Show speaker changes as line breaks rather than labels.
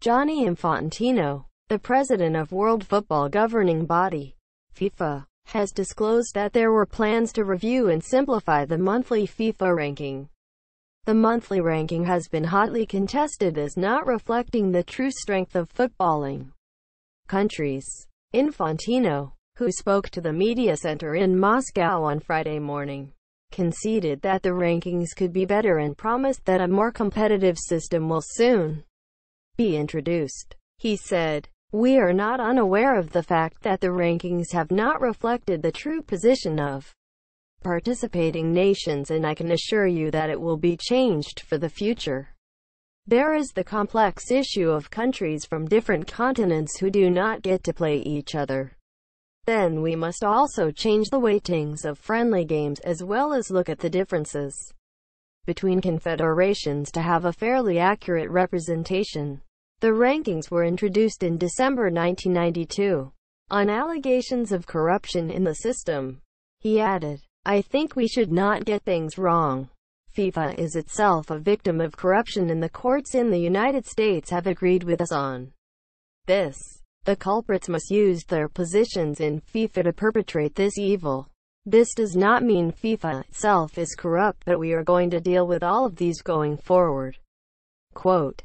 Gianni Infantino, the president of World Football governing body, FIFA, has disclosed that there were plans to review and simplify the monthly FIFA ranking. The monthly ranking has been hotly contested as not reflecting the true strength of footballing countries. Infantino, who spoke to the media center in Moscow on Friday morning, conceded that the rankings could be better and promised that a more competitive system will soon be introduced. He said, We are not unaware of the fact that the rankings have not reflected the true position of participating nations and I can assure you that it will be changed for the future. There is the complex issue of countries from different continents who do not get to play each other. Then we must also change the weightings of friendly games as well as look at the differences between confederations to have a fairly accurate representation. The rankings were introduced in December 1992 on allegations of corruption in the system. He added, I think we should not get things wrong. FIFA is itself a victim of corruption and the courts in the United States have agreed with us on this. The culprits must use their positions in FIFA to perpetrate this evil. This does not mean FIFA itself is corrupt but we are going to deal with all of these going forward. Quote,